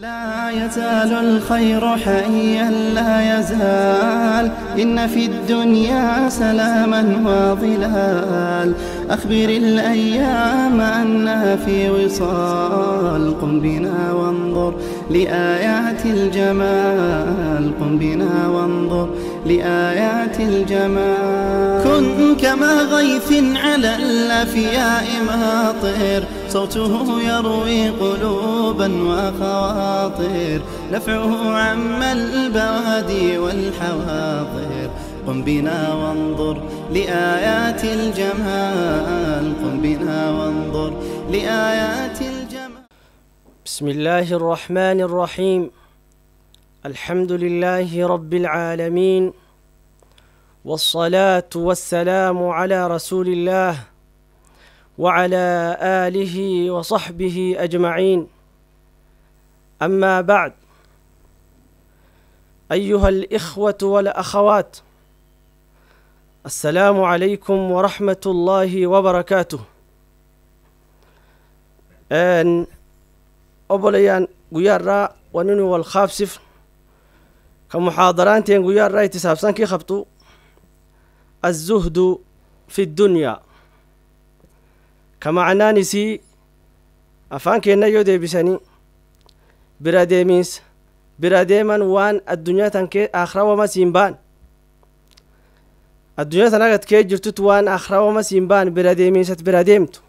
لا يزال الخير حيا لا يزال. إن في الدنيا سلاما وظلال. أخبر الأيام أنها في وصال. قم بنا وانظر لآيات الجمال. قم بنا وانظر لآيات الجمال. كن كما غيث على الأفياء ماطر. صوته يروي قلوبا وخواطر نفعه عم البوادي والحواضر قم بنا وانظر لآيات الجمال قم بنا وانظر لآيات الجمال. بسم الله الرحمن الرحيم. الحمد لله رب العالمين والصلاة والسلام على رسول الله وعلى آله وصحبه أجمعين أما بعد أيها الإخوة والأخوات السلام عليكم ورحمة الله وبركاته أن أبليان قيارا وننو والخابسف كمحاضران تين قيارا يتسابسان كي خبطو الزهد في الدنيا كمعنانسي afaan keenna yoo deebisanii bira deemiinsa bira deeman waan addunyaa tan kee akrawama siin baan addunyaa tan agat kee jirtut waan akrawama siin baan bira deemiinsat bira deemtu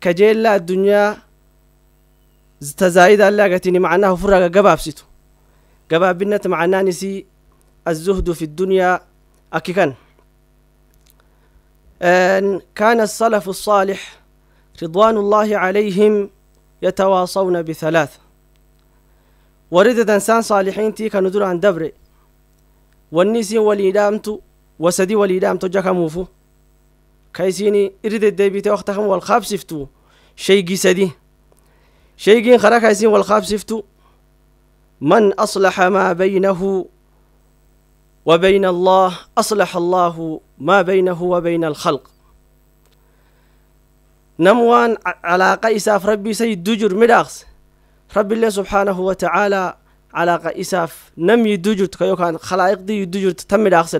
kajeella addunyaa tazaayidaallee agatini macnaha ufirraa gaggabaabsitu gabaabinnat macnaanisi الزهد في الدنيا أكيكن كان السلف الصالح رضوان الله عليهم يتواصون بثلاث. ورد إنسان صالحين تي كانوا دور عن دبر. والنسي والإدامت وسدي والإدامت جاكا موفو. كايسيني إرد الدبيت وقتهم والخاب سفتو. شيقي سدي. شيقين خرا كايسين والخاب سفتو. من أصلح ما بينه وبين الله أصلح الله ما بينه وبين الخلق. نموان على قيساف ربي سيد دجر مداخس. ربي الله سبحانه وتعالى على قيساف نم يدجر كيو كان خلائق دي يدجر تم مداخس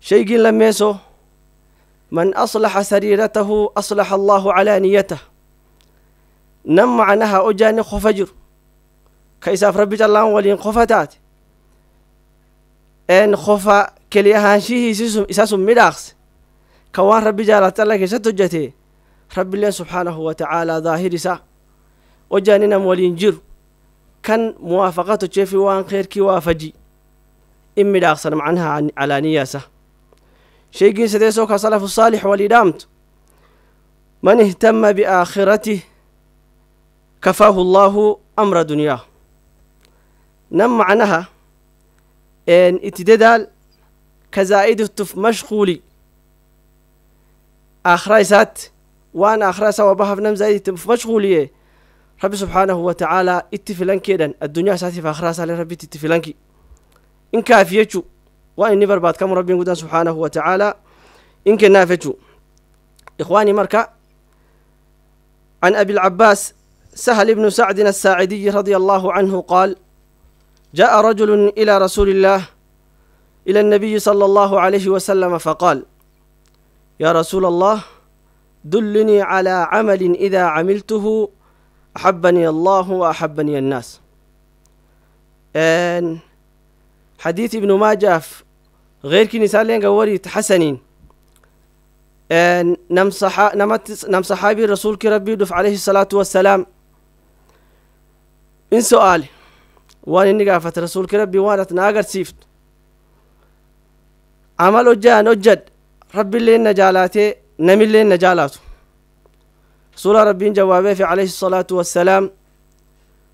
شيء لم يسو من أصلح سريرته أصلح الله على نيته نم معناها أجاني خفجر كيساف ربي جلان ولين خفتاتي qofa keli ahaanshihiisi isa sun midhaaqse ka waan rabbi jaalate alla keessatti hojjate rabbiilleen subxaanahu wa tacaalaa nam waliin jiru kan muwaafaqa tocheefi waan keerkii waafaji in midhaaqsan macnaha calaaniyaasa shaygiin sadeesoo ka salafu saalix walii man ihtama biaakhiratih kafaahu allaahu amra dunyaa nam macnaha itti dadaal ka zaa'idutuf mashquuli آخرة سات وأنا آخرة سوا بها في نمزة مشغولية ربي سبحانه وتعالى اتفلان كيدا الدنيا ساتي في ربي تتفلانكي إن كافيتشو وإن نبر بعد كم ربي قدام سبحانه وتعالى. إن كان نافتشو إخواني مركا عن أبي العباس سهل بن سعد الساعدي رضي الله عنه قال جاء رجل إلى رسول الله إلى النبي صلى الله عليه وسلم فقال يا رسول الله دلني على عمل إذا عملته أحبني الله وأحبني الناس. حديث ابن ماجه غير كني سالين قوري حسنين. نم نم صحابي الرسول كربي دف عليه الصلاة والسلام. إن وان اني قافت رسولك ربي وانت ناقر سيفت عمل وجان وجد ربي اللي نجالاتي نمي اللي نجالاته رسول ربي جوابه في عليه الصلاة والسلام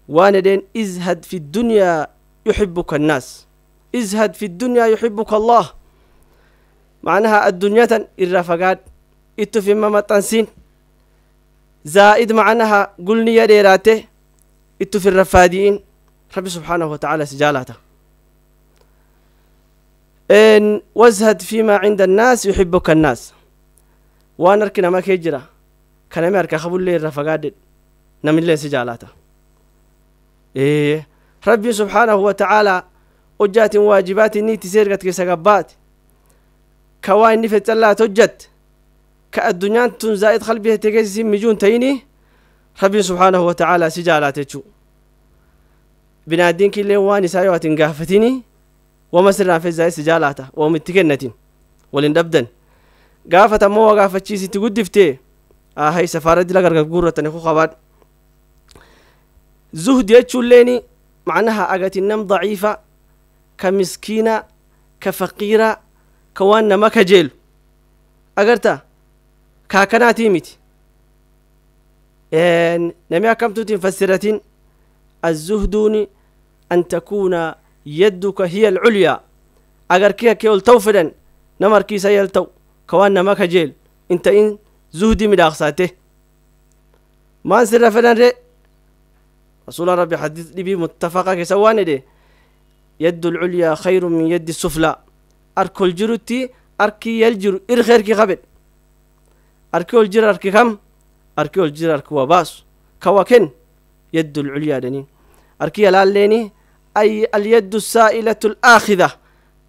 وان دين ازهد في الدنيا يحبك الناس ازهد في الدنيا يحبك الله معناها الدنيا الرفقات اتو في مما تنسين زائد معناها قلني يا ديراته اتو في الرفادين ربي سبحانه وتعالى سجالاته. إن وزهد فيما عند الناس يحبك الناس. وأنا أركنا ما كيجرا. كان أمريكا خبول لي الرفقات نمي لي سجالاته. إيه. ربي سبحانه وتعالى أجات واجبات نيتي سيرقت كسقبات كواي نفت الله توجت كالدنيا تنزايد خلبيه تقسيم مجون تيني. ربي سبحانه وتعالى سجالاته atin gaafatini wama sirraan fedhe zaa'id si jaalaata wama itti kennatin walin dhabdan gaafata ammoo waa gaafachiisitti guddiftee ahay safaaraddi la gargar guurratani ku qabaadh zuhdi jechuulleeni macnaha agatin nam daciifa ka miskiina ka faqiira ka waan nama kajeelu agarta kaakanaatii miti nami akkamtuutiin fassiratin الزهدون أن تكون يدك هي العليا. أجر كيها كي ولتو فدن نمر كيسا يلتو كوان نما كجيل إنت إن زهدي مداخساته ما سر فدن ري؟ رسول ربي حديث لبي متفقة كسوان دي. يد العليا خير من يد السفلى. أركو الجروتي أركي يلجر إرخير كي خبت أركو الجر أركي كم أركو الجر أركو وباس. كواكن يد العليا دنين أركي لاليني أي اليد السائلة الآخذة.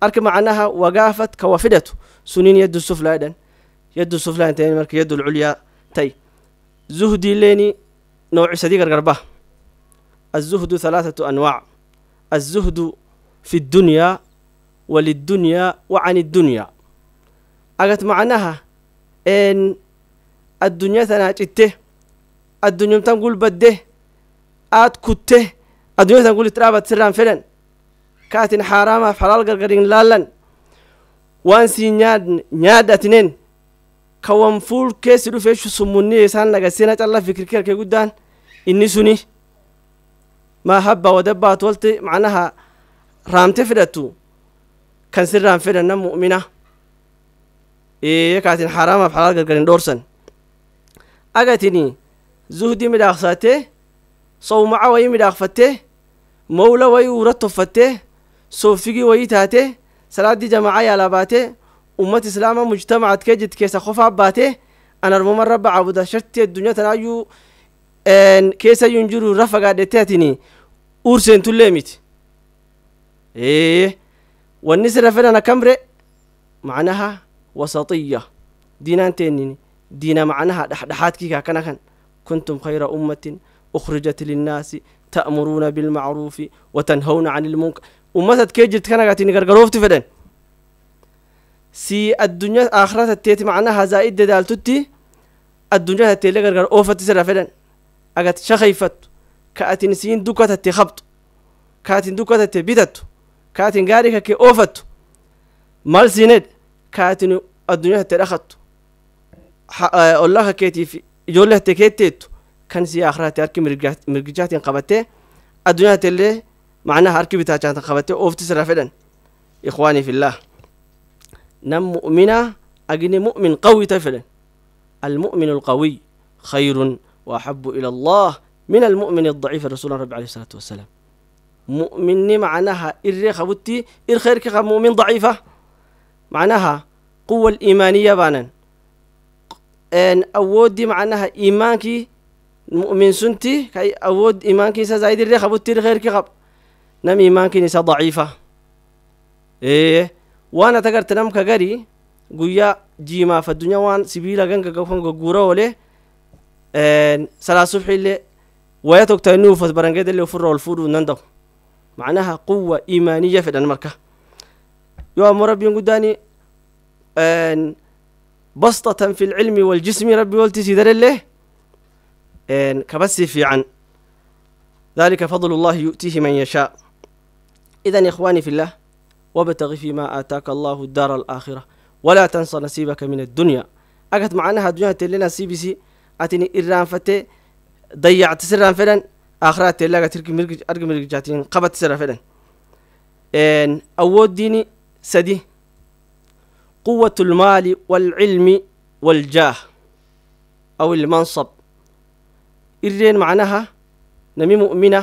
أرك معناها وقافت كوافدته سنين يد السفلى دن. يد السفلى انتين مرك يد العليا تي زهدي ليني نوع صديق الغربة الزهد ثلاثة أنواع. الزهد في الدنيا وللدنيا وعن الدنيا. أجت معناها إن الدنيا تناجته الدنيا تنقول بدة. Aad kutte addunyatan kul itraabat sirraan fedhan kaatin xaaraamaaf xalaal gargarin laallan waan sii nyaad nyaadhatinen kawan fuul keessi dhufeeshu summunni isaan nagasina calla fikirki harkee guddaan inni suni. Maa habba wadabbaat walti macnaha raamte fedhattu kan sirraan fedhan nam mu'mina kaatin xaaraamaaf xalaal gargarin dhoorsan agatini zuhdii midhaaqsaatee sowmaca wayii midhaaqfattee mawla wayii uura toffattee soofigii wayii taatee salaaddii jamaaca yaalaa baatee ummat islaama mujtamacad kee jirt keessa qofaa baatee an armuma rabba caabuda shartii addunyaa tanaayyuu keessayyuu hin jiru irra fagaadhette atini uursentullee miti. Wanni macnaha wasatiyya. Diinaan diina macnaha dhexdhexaadkii akkana kan kuntum khayra ummatin أخرجت للناس تأمرون بالمعروف وتنهون عن المنكر. أمتت كيجت كان قاتين غرغروف تفدن سي الدنيا آخرة التيت معناها زائد دال تتي. الدنيا التيت غرغر أوفت سر فدن. أغت شخيفت. كاتين سين دوكت التي خبط كاتين دوكت التي بيتت. كاتين غاريك كي أوفت. مال سيند كاتين الدنيا التي أخت. الله كيتي في جوله تكيتيتو كان زي آخرات مرجات مرجعات ينقبته الدنيا تلي معناها أركي بتاعتها تنقبته أوف تسرى فلن إخواني في الله. نم مؤمنة أجني مؤمن قوي تفلا المؤمن القوي خير وأحب إلى الله من المؤمن الضعيف. الرسول الرب عليه الصلاة والسلام. مؤمن معناها إرخ أبوتي إرخير مؤمن ضعيفة. معناها قوة الإيمانية بانا أن أودي معناها إيمانكي mu'min sunti kai awood imaanki isa zaidi irre qabuttir khairki qab nam imaankin isa daciifa waan ata garte nam ka gari guyya jiimaaf addunyaa waan sibiila ganga kan gogguura oole salaasubxille waya tokkta inni uffas barangeedelle ufirra ol fuudhuu nan da'u macnaha quwwa iimaaniyya fedhan marka yoo ammoo rabbiin guddaani bastatan fi lcilmi waljismi rabbi olti sii darellee سيدر الله كبس في عن ذلك فضل الله يؤتيه من يشاء إذا يا إخواني في الله وابتغ فيما آتاك الله الدار الآخرة ولا تنسى نصيبك من الدنيا أجت معناها الدنيا تلنا سي بي سي أتني إيران فتي ضيعت سرا فلن آخرات تلاقى ترك مرج أرجع مرج جاتين irreen macnaha nami mu'mina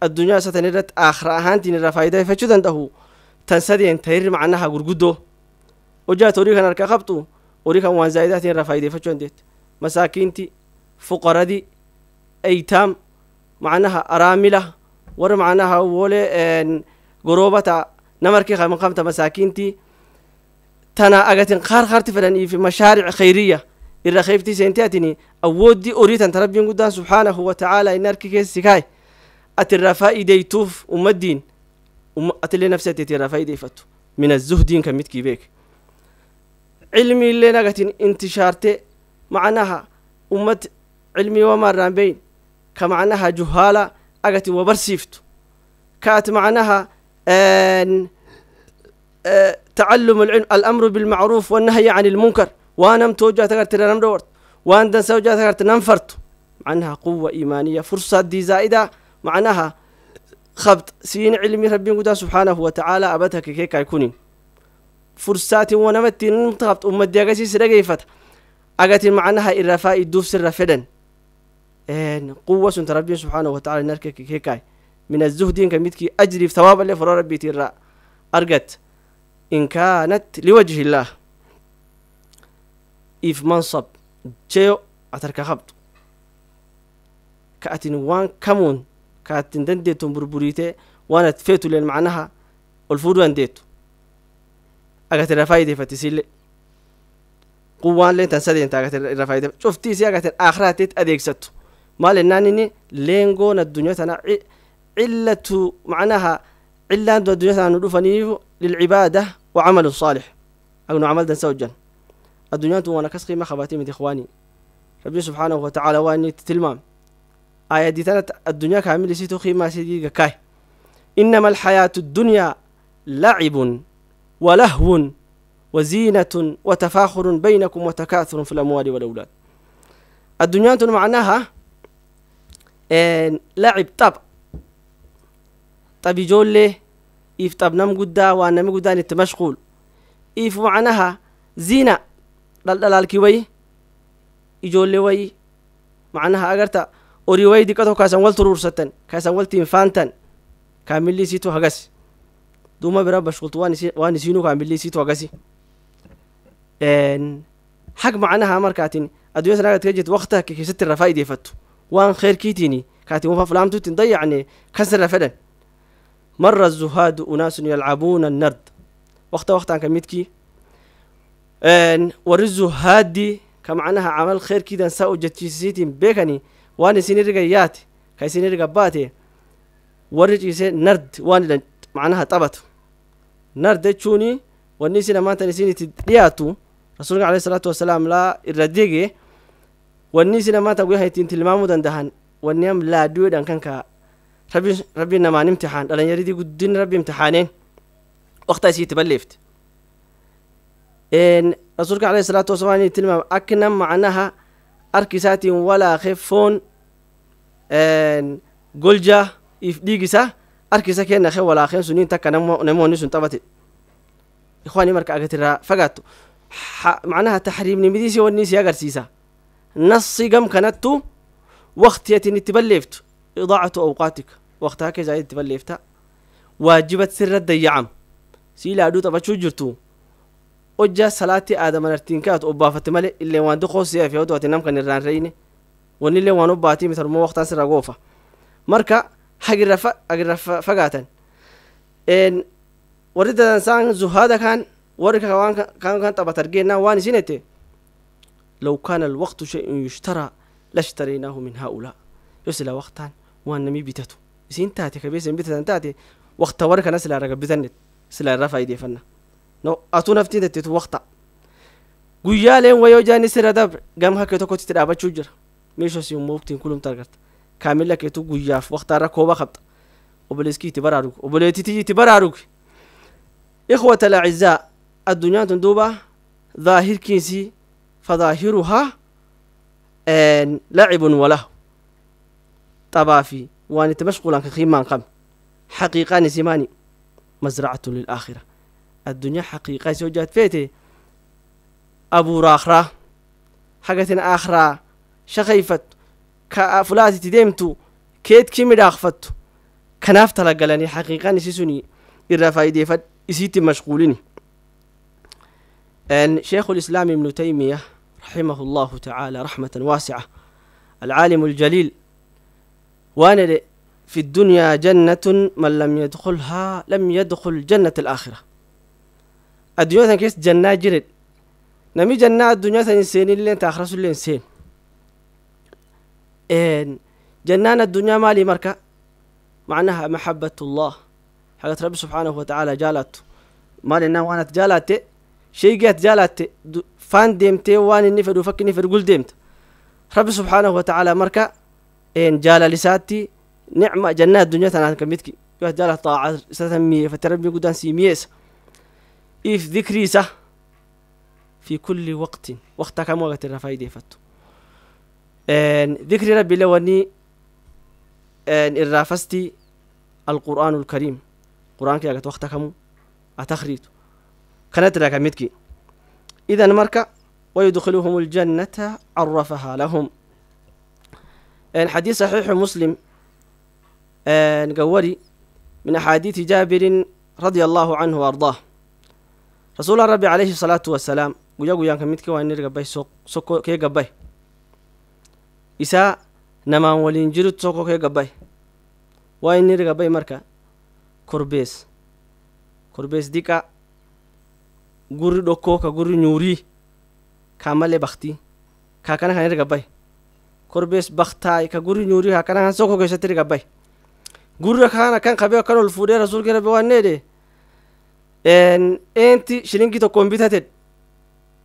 addunyaa isa tan irratti aakhira ahaantiin irraa faayidaa ifachuu danda'u tan sadeen ta irri macnaha gurguddoo. Hojaat horii kan harka qabxu horii kan waan zaa'idaatiin irraa faayideeffachuu dandeette masaakiinti fuqaradi eytaam macnaha araamila warra macnaha wole goroobata namarkii qaban qabta masaakiintii tana agatin qaar qaarti fedhanii fi mashaaric khayriya irra keeftiisa inte atini awooddii oriitan ta rabbiin guddaan subxaanahu watacaalaa inni harki keessi kaay ati irraa faa'ideytuuf ummaddiin atillee nafsi atiiti irraa faa'ideyfattu min azuhdiin kan mitkii beeke. Cilmi illee nagatin intishaarte macnaha ummat cilmii wama ka macnaha juhaala agati wa barsiiftu at macnaha tacallum alcilm almru bilmacruuf wannahayi can ilmunkar وأنا متوجه تقدر تنام دورت. وان دن سوجه تقدر تنفرت معناها قوة إيمانية فرصة دي زائدة. معناها خبط سين علمي ربي قدا سبحانه وتعالى أبتها كيكا يكونين فرصات ونمت نمتغبت أمد ديغسي سرقيفت أغتين معناها الرفاء الدوف سر فدن. إن قوة سنت ربي سبحانه وتعالى نركك كيكاي من الزهد كميتكي أجري في ثواب اللي فرار ربي تيرا. أرقت. إن كانت لوجه الله. إف منصب جيو أترك خبط. كأتن وان كمون كأتن دنديتون بربوريتي وأنا تفيتو لين معناها الفود وان ديتو. أغت الرفايدي فتسيلي قوان لين تنسدي انت أغت الرفايدي شفتي سي أغت الآخرات تيت أديكستو ما لنانيني لينغون الدنيا تنا علة معناها علة الدنيا تنا ندفني للعبادة وعمل صالح أغنو عمل دن الدنيا وأنا كسقي ما خباتي من إخواني. ربي سبحانه وتعالى واني تتلمام. آية دي تنت الدنيا كامل سيتو خيما سيدي كاي. إنما الحياة الدنيا لعب ولهو وزينة وتفاخر بينكم وتكاثر في الأموال والأولاد. الدنيا معناها إن لعب طب. طب يجول إيف طب نم قدا وأنا قدا مشغول. إيف معناها زينة. dhaldhalaalkii wayi ijoollee wayi macnaha agarta orii wayi diqatoo kaasan wal turuursatan kaasan wal tiinfaantan kaamilli isiitu hagas duuma bira bashqultu waan isiinu kaamilli isiitu hagasi. Hag macnaha markaatin adduunya sanaa katka jirtu waqtaha waan kheerkiitiini kaatin wafa dayacne kan sirra fedhan zuhaadu unaasun yalcabuuna annard waqta waqtaan midkii zuhaaddi ka macnaha camal kheerkiidan saa hojjechiisiitiin beekani waan isin irga yaate ka isin irga baate warri ciise nard waan idhan macnaha xabatu nard jechuuni wanni isin amaantan isin itti dhiyaatu rasuulka alayhi salaatu wasalaam laa irra dege wanni isin amaantan guyyaa ittiin tilmaamuu dandahan wanni am laadduudhan kan ka rabbi namaan imtixaan dhalan yaridii guddin rabbi imtixaaneen. Waqta isii itti rasuulka alayhi salaatu wasalaam ni tilmaam akna macnaha arkisaatiin walaa kefoon golja if dhiigisa arkisa kenna ke walaakeen suniin takka ikhwaani marka agatirraa fagaattu macnaha taxriimnimadiisi wanniisi agarsiisa. Nassi gam kanattu waktiyatin itti balleeftu idaacatu awqaatika. Waqtaa keessa itti balleefta waajibat sirra dayyacam. Sii laaduu xabachuu jirtu hojjaa salaatti aadaman artiin kaatu obbaafatte malee illee waan duqoo si'eef yoo du'ate nam kan irraan reeyne wanni illee waan obbaatii mitarmoo waqtaan sirra goofa marka hagirra fagaatan warri dadansaan zuhaada kaan warri waan kaan kan xabat argeennaa waan isin ette لو كان الوقت شيء يشترى لاشتريناه من هؤلاء يسلا وقتان وان نمي بيتتو سين تاتي كبيس بيتتان تاتي وقت ورك نسلا رقب بتنت سلا رفا يدي فنا no atu naftiin tetteetu waqta guyyaaleen wayoo jaani sira dabre gam hakkee tokkotti dhaabachuu jira meeshaa si mubtiin kulumta argarta kaamilla keetu guyyaaf waqtaarra kooba qabxa obboleeskii itti baraarugu obboleetitii itti baraarugu ikhwata alacizaa addunyaan tun duuba dhaahirkiisii fadaahiruhaa lacibun walahu xabaa fi waan itti mashquulan ka qiimaan qabne xaqiiqaan isimaani mazracatun lilaakhira الدنيا حقيقة. زوجات فيتي؟ أبو راخرا حاجة آخرى شخيفت كفلاتي تديمتو كيت كيمي داخفتو كناف تلقلني حقيقة نسيسوني. إرى فد إسيتي مشغوليني. أن شيخ الإسلام ابن تيمية رحمه الله تعالى رحمة واسعة العالم الجليل وأنا في الدنيا جنة من لم يدخلها لم يدخل جنة الآخرة. الدنيا كيس جنة جرد نمي جنة الدنيا تنسين اللي انت أخرس اللي انسين إن جنان الدنيا مالي مركة معناها محبة الله حقت رب سبحانه وتعالى جالت مالي انها وأنا تجالت شيء جات جالت فان ديمتي وان اني فدو فك اني فدو قول ديمت رب سبحانه وتعالى مركة إن جال لساتي نعمة جنات الدنيا تنا كمتكي يا جالة طاعة ستمية فتربي قدان سيميس سه في كل وقت وقت كم وقت الرفايدة فتو إن ذكر ربي لوني إن الرافستي القرآن الكريم قرآن كي أغت وقت كم أتخريت كانت لك متكي إذا مركا ويدخلهم الجنة عرفها لهم إن حديث صحيح مسلم إن قوري من أحاديث جابر رضي الله عنه وأرضاه rasuulah rabbi caleyhi salaatu wasalaam guya guyaanka mid ka waa inir gabay soko kee gabay isaa namaan waliin jiru soko kee gabay waa inir gabay marka? Korbees. Korbees dika guri dhoko ka guri nyuurii kamale bakti kaa kana kan ir gabay korbees baktaay ka guri nyuurii kaa kana kan soko keesatir gabay gurra kaana kan qabeo kan ol fuudhee rasuulkii rabbi waa ineedhe eenti shilinkii tokkoon bitated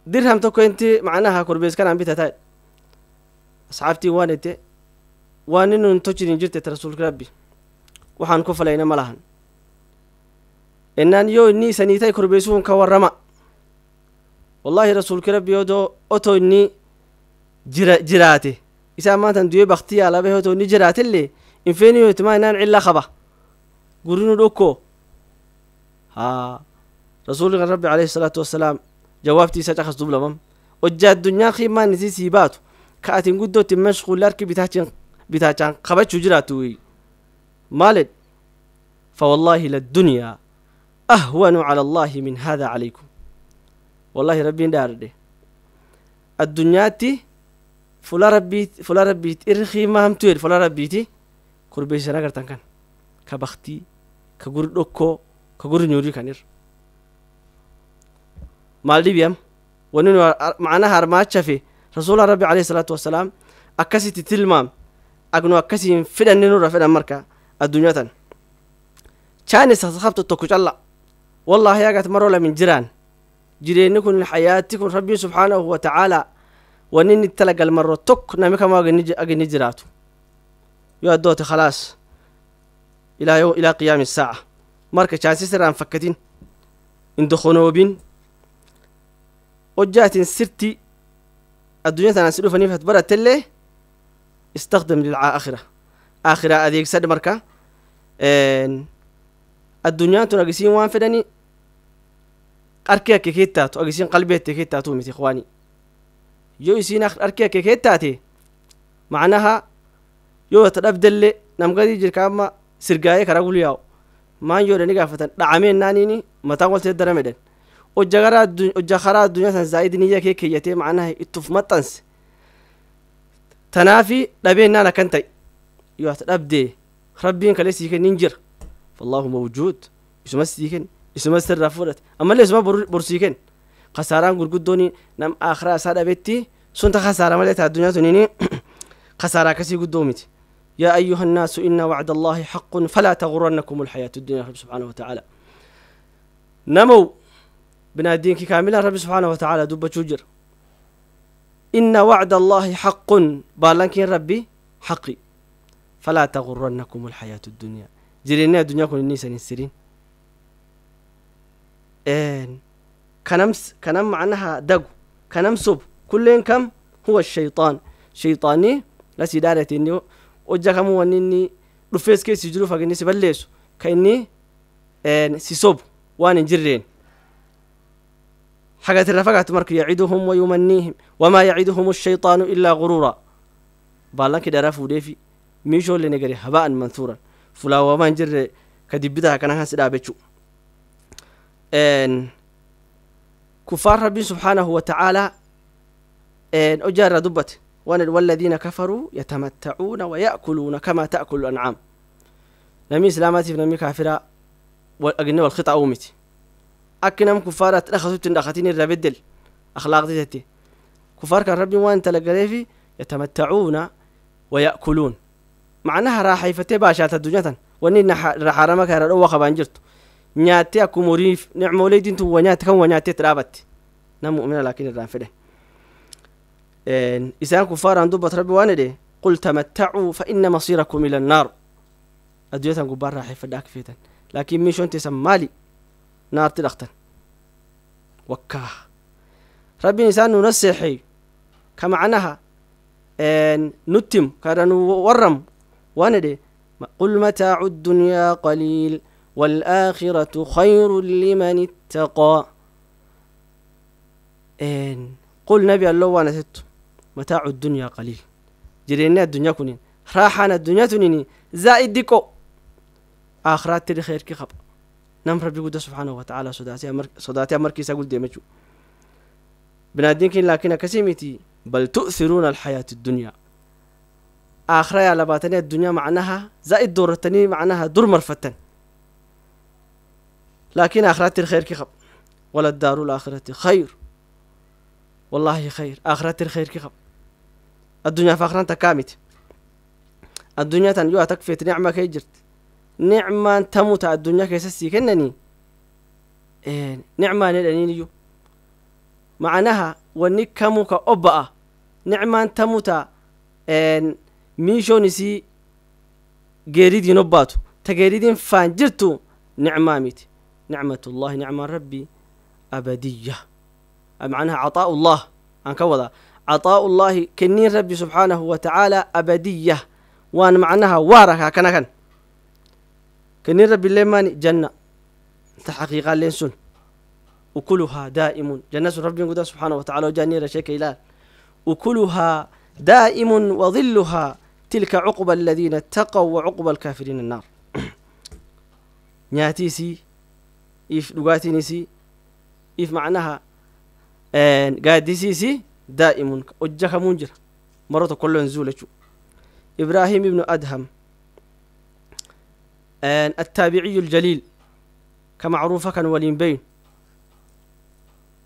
dirham tokko inti macnaha korbees kanaan bitatae asxaabtii waan ette waan inun jirtet rasuulki rabbi. Waxaan ku falayna ma lahan. Innaan yoo inni isanii ta'e korbeesuun ka warrama wallahi rasuulki rabbi odoo otoo inni jira jiraate. Isaa maantan du'ee baktii yaalabe otoo inni jiraatillee infeeni yotimaa innaan cilla qaba. Gurinu dhokko rasuulki rabbi alayhi salaatu wassalaam jawaabtii isa caqas dublamam hojjaa addunyaa qiimaan isii sii baatu ka atin guddootti mashquulli harki bitaachaan qabachuu jiraattu wey maaled فوالله للدنيا أهون على الله من هذا عليكم والله ربي دارده الدنيا تي فلا ربي فلا ربي إرخي ما هم توير فلا ربي تي كربي سنة كرتان كان كبختي كغور كغور نيوري wani macnaha armaacha fe rasuula rabbi alayhi salaatu wasalaam akkasitti tilmaam agnu akkasiin fidhanni nurra fedhan marka addunyaa tan chaanis habto tokko calla wallahi agat maroo lamin jiraan jireenni kun hayaatti kun rabbiin subhaanahu wa ta'aalaa wani inni talagal marro tokko nami kama agini jiraatu yoo addoote khalaas ilaa ilaa qiyaami saaca marka chaansis irraan fakkatin indokonoobin hojjaatin sirti addunyaa tanaan si dhufaniif at baratellee istakdam lilaakhira aakhiraa adeegsad marka addunyaan tun agisiin waan fedhani arkee akke keettaatu agisiin qalbii atte keettaatu miti ikhwaani yoo isiin arkee akke keettaate macnaha yoo ta dhabdalle namgadii jirka amma sirgaayee kara gulyaa'u maan yoodhani gaafatan dhacameen naaniini mataan waltee daramedhan hojja gara hojja karaa addunyaa san zaa'id niyya kee keeyyatee macnaha ittuf maxxanse tanaafi dhabeennaan akkan ta'e yoo ata dhabdee rabbiin kalee sii kennin jira فالله موجود يسمى سيكن يسمى سر فورت أما اللي يسمى بر سيكن خساران قرقدوني نم آخر أساد بيتي سنت خسارة مليت الدنيا تنيني خسارة كسي قدومتي يا أيها الناس إن وعد الله حق فلا تغرنكم الحياة الدنيا. رب سبحانه وتعالى. نمو بنادينك كاملا رب سبحانه وتعالى دب شجر. إن وعد الله حق. بالانك ربي حقي فلا تغرنكم الحياة الدنيا. jireenya addunyaa kun inni isan hin sirin kanam kanam macnaha dagu kanam sob kulleen kam huwa shayxaan shayxaanii lasii dhaadhate inni hojja kamu wanni inni dhufees keessi jiruuf haga inni si balleessu ka inni si sobu waan hin jirreen حاجة الرفقات مرك يعدهم ويمنيهم وما يعدهم الشيطان إلا غرورا بالك درافو ديفي ميشو اللي نجري هباء منثورا fulaawamaan jirre ka dibbitaa kana kan si dhaabechu kuffaan rabbiin subhaanahu watacaalaa hojaa irraa dubbate والذين كفروا يتمتعون ويأكلون كما تأكل الأنعام. نمي سلاماتي نمي كافرة وأجنة والخطأ أومتي. أكنم كفارة أخذت تندختين الربدل أخلاق ذاتي كفار كان ربي وانت لقريفي يتمتعون ويأكلون. معناها راح يفتي باشات الدنيا وني راح رمك رو خبانجرت نياتي أكو مريف. نعمو ليدين تو ونياتي كم ونياتي ترابت نمو أمنا لكن الرافدين isaan kufaaraan dubbat rabbi waan idhe qul tamattacuu fa inna masiirakum ila annaar addunyatan gubbaan raaxee fadhaa kafeetan laakiin miin shonteesan maali naarti dhaqtan. Wakkaa rabbiin isaan nuna seexey ka macnaha nuttim kada nu warram waan qul mataacu ddunyaa qaliil waalaakhiratu khayru liman ittaqaa. Qul nabi alloo waan asittu متاع الدنيا قليل. جرينا الدنيا كنين. راحنا الدنيا تنيني. زائد ديكو. آخرات تري خير كي خب نم ربي قد سبحانه وتعالى صداتي أمر صداتي أمر كيسا قل ديمجو. بنادين لكن كسيمتي بل تؤثرون الحياة الدنيا. آخرة يا لباتني الدنيا معناها زائد دورتني معناها دور مرفتن. لكن آخرات الخير كي خب ولا الدار الآخرة خير. والله خير. آخرات الخير كي خب addunyaaf akranta kaa miti addunyaa tan yoo atak feet nicmaa kee jirti nicmaan tamuu ta addunyaa keessa sii kennanii? Nicmaan hedhaniin iyyuu macnaha wanni kamuu ka obba'a nicmaan tamuu ta miishoon isii geeridiin obbaatu ta geeridiin faan jirtu nicmaa miti. Nicmatullahi nicmaan rabbii abadiyya. Macnaha cataa'ullah aan ka wadaa. عطاء الله كنين ربي سبحانه وتعالى أبدية. وان معناها واركا كان كان. كنين ربي اللي ماني جنة. تحقيقا لنسون وكلها دائم. جنة ربي قد سبحانه وتعالى وجاني رشيك إلى وكلها دائم وظلها تلك عقب الذين اتقوا وعقب الكافرين النار. نياتي سي. إف لغاتي نسي إف معناها آه، قادي سي سي. دائم أجك منجر مرة كل نزول إبراهيم ابن أدهم. التابعي الجليل. كمعروفة كان ولين بين.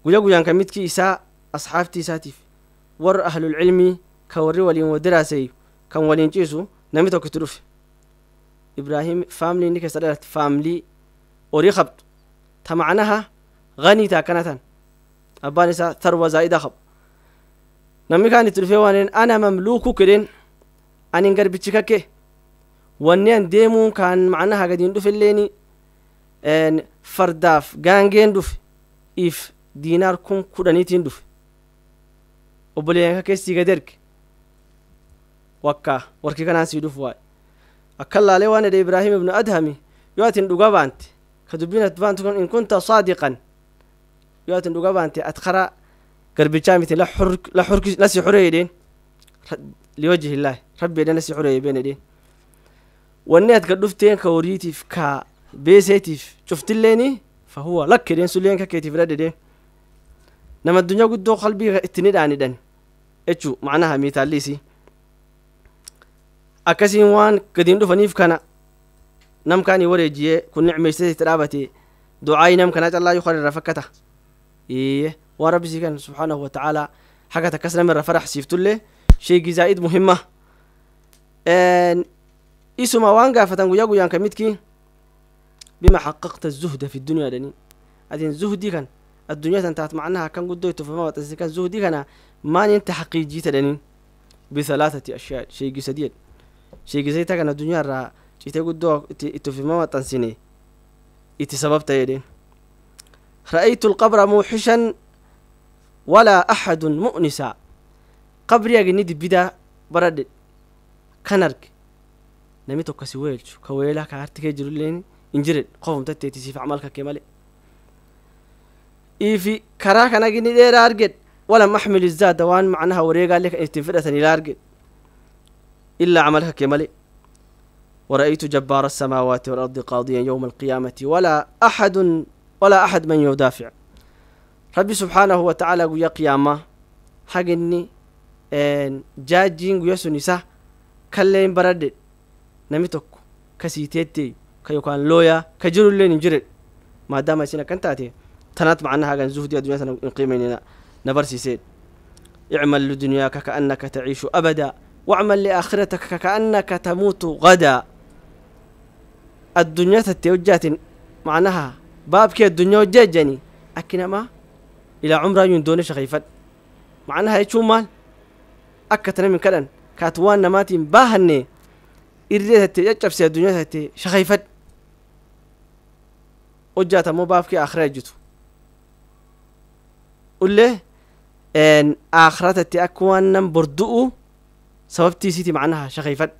ويقول يعني كمتكي إساء أصحاب تيساتيف. ور أهل العلم كوري ولين ودراسي كان ولين جيسو نمي توك تروف إبراهيم فاملي نيكا سدرت. فاملي أوري خبط تمعناها غني تاكنة أباني سا ثروة زائدة خب. nammikaan itti dhufee waan ana mamluuku kedheen anin garbichi kakke. Wanni an deemuun kaan macnaha gadiin dhufelleeni fardaaf gaangeen dhufe if diinaar kun kudhaniitiin dhufe. Obboleeyyan kakkee wakka warki kanaan sii dhufu waa'e akka laalee waan edhe ibraahim ibnu adhami yoo atin dhuga baante ka dubbiin at baantu kun in kunta saadiqan yoo atin dhuga baante at karaa garbichaa miti la xurki lasi xuree edheen liwajhi illaahi rabbi edhen lasi xuree been edheen wanni at gad dhufteen ka horiitiif ka beeseetiif cuftilleeni fa huwa lakk edheen sulleen ka keetiif dhad edheen nama addunyaa guddoo qalbii itti nidhaanidhan jechu macnaha miitaalliisi akkasiin waan gadiin dhufaniif kana nam kaanii wareejiyee kun nicmeessite itti dhaabate ducaayi nam kanaa callaa yukan irra fakkata iye waa rabbi siikan subxaanahu wa tacaala xagata kasnamera farax siiftuleh shaygii zaa'id muhima ah. isuma waan gaafatan guyyaa guyyaanka midkii? Bima xaqaqta zuhda fi dunyaa dhani adin zuhdii kan addunyatan taat macnaha kan guddoytu famawatasi kan zuhdii kana dhani bihalaathati ashyaa shaygi sadiyed shaygi sadita kan addunyaa irraa cite guddoo itti ittufimama xansine itti sababta yedhen رأيت القبر موحشا ولا أحد مؤنسا. قبر يا جندي بدا برد. كنرك. نمي توكسي ويلش كويلا كارتكي جرولين انجرد قوم تتيتي سيف عملك كمالي kana gini dheera arged walam axmil zaada waan macnaha wareegaalle kan ittiin fedhatan ila arged ilaa camalka ke male ورأيت جبار السماوات والأرض قاضيا يوم القيامة. ولا أحد ولا أحد من يدافع. ربي سبحانه وتعالى يقول قيامة حق إني جاجين قيسو نساء كلين برد نميتك كسيتيتي كيوكان لويا كجر اللي نجرد ما دام سينا كنتاتي تنات معنا حقا زهد يا دنيا سنقيمين نبرسي سيد اعمل لدنياك كأنك تعيش أبدا واعمل لآخرتك كأنك تموت غدا. الدنيا تتوجهت معناها باب كي الدنيا وجاجني أكنما إلى عمره يندون شغيفت معناها يشو مال؟ أكتنا من كلن كاتوان نماتي باهني. إردت تجاب سي الدنيا تتي شغيفت وجات مو باب كي آخرة جتو قل له إن اخرتتي أكوان بردؤ سببتي سيتي معناها شخيفت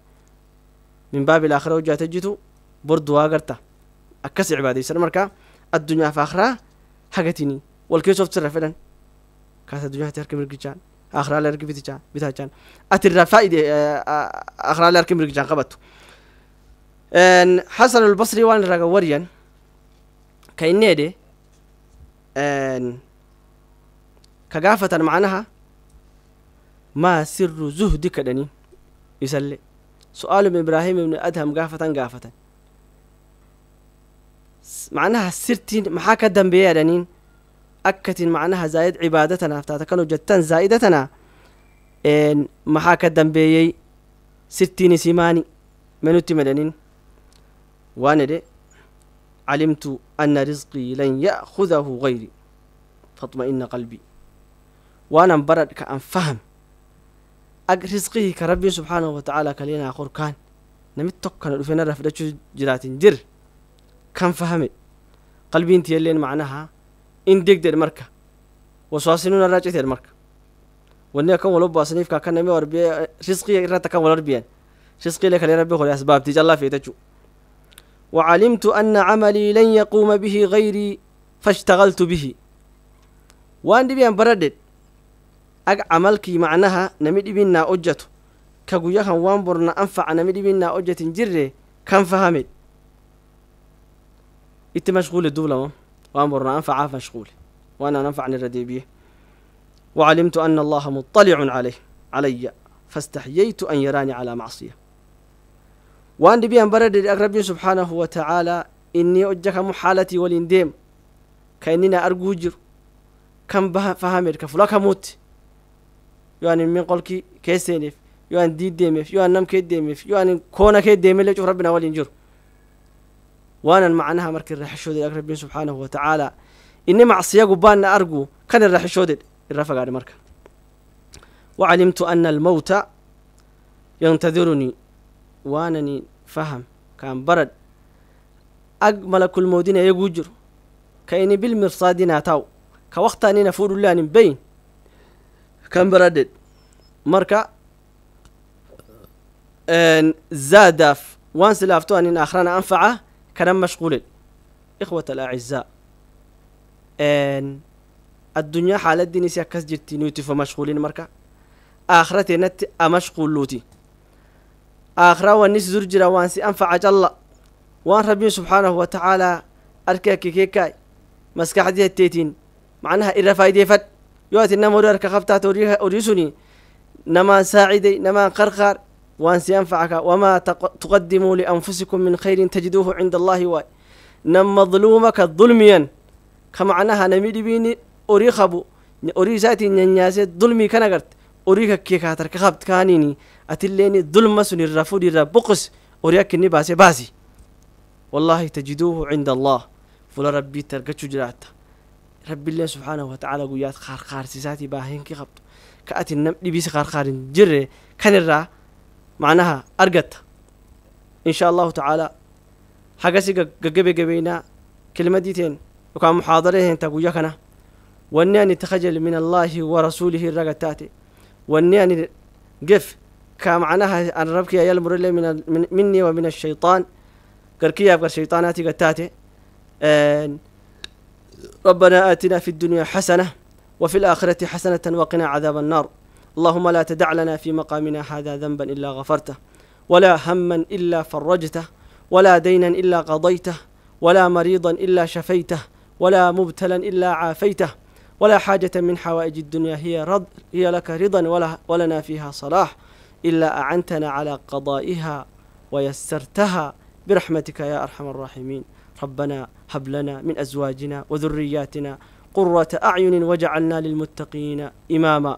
من باب الآخرة وجات جيتو بردو واغرتا إكس عبادي سر الدنيا في آخرة حقتني. والكيس أوف ترفدن كاس الدنيا تركب رجان آخرة لا ركبتي جان. بتاجان اتر فائده آخرة لا ركب رجان قبطو إن حسن البصري وان رغا وريان. كاينيدي إن كقافة معناها ما سر زهدك دني. يسلي. سؤال من إبراهيم بن أدهم قافة قافة معناها سرتين محاكا دنبيا دنين. أكتين معناها زايد عبادتنا. فتاتكنو جتان زائدتنا إن محاكا دنبيا سرتين سيماني منو تمدنين وأنا دي علمت أن رزقي لن يأخذه غيري. فاطمئن قلبي. وأنا برد كأن فهم. أق رزقه كربي سبحانه وتعالى كلينا أخور كان نمت توكنا رفنا رفدتشو جرات جر. كان فهمت قلبي انت يلين معناها إن ديك دير مركة. وسواسنون الراجع دير مركة. وإني كان ولو باسنيف كان نمي وربي رزقي رتا كان ولربيان رزقي لك لربي خلي أسباب تيجي الله في تجو. وعلمت أن عملي لن يقوم به غيري فاشتغلت به. وأن دي بيان بردد. ag camalkii macnaha nami dhibinnaa hojjatu ka guyya kan waan borna anfaca nami dhibinnaa hojjatin jirre إنت مشغول الدولة وأمرنا نعم، انفع مشغول. وأنا ننفع الذي به. وعلمت أن الله مطلع عليه علي. فاستحييت أن يراني على معصية. وأن بي أن برد الاغربي سبحانه وتعالى إني أجك محالتي ولنديم كاننا ارجوجر كم فهمت كفلا كموت يعني من قولك كيسينف يعني دي ديمف يعني نم كيد ديمف يعني كونا كيد ديمل ربنا ولنجر waanan macnaha markii raxishoodii ag rabbin subxaanahu wa tacaala ini macsiyagu baana argu kanin raxishoodii ira marka wacalimtu ana almowta yantadirunii waanani faham kaan barad ag malakulmowdina iyaguu jiro ka ini bilmirsaadina taw ka waktanina fuudhulaanin bayn kan baradhed marka zaadaaf waan silaafto anin akhrana anfaca كان مشغول. إخوة الأعزاء إن الدنيا حالة ديني سيكس جرتي نيوتي فمشغولين مركا. آخرتي نت أمشغول لوتي. آخرة والنس زرجرة وان سي أنفع جل. وان ربي سبحانه وتعالى أركاك كيكاي. مسكح دي التيتين معناها إرى فايدة فت يواتي نما ودارك خبتات أوريسوني. نما ساعدي نما قرقر وأن سينفعك وما تقدموا لأنفسكم من خير تجدوه عند الله واي. نما ظلومك ظلميا. كمعناها نميدي بيني أوري خبو أوري ساتي نياسي ظلمي كنغرت أوريك كي كاتر كخبت كانيني. أتليني ظلم سن الرفود الربقس أوريك إني باسي باسي. والله تجدوه عند الله. فلا ربي ترقتشو جراته رب الله سبحانه وتعالى قويات خار خار سيساتي باهين كي كأتي النم لبيس خار خار جري معناها أرقت. إن شاء الله تعالى. حقسي قبي قبينا. كلمة ديتين. وكان محاضرين تقويا كنا واني تخجل من الله ورسوله الرقتاتي. واني قف. كمعناها أن ربك يلمر لي من, من مني ومن الشيطان. قركيا يبقى الشيطاناتي قتاتي. ربنا آتنا في الدنيا حسنة وفي الآخرة حسنة وقنا عذاب النار. اللهم لا تدع لنا في مقامنا هذا ذنبا إلا غفرته ولا هما إلا فرجته ولا دينا إلا قضيته ولا مريضا إلا شفيته ولا مبتلا إلا عافيته ولا حاجة من حوائج الدنيا هي رض هي لك رضا ولا ولنا فيها صلاح إلا أعنتنا على قضائها ويسرتها. برحمتك يا أرحم الراحمين. ربنا هب لنا من أزواجنا وذرياتنا قرة أعين وجعلنا للمتقين إماما.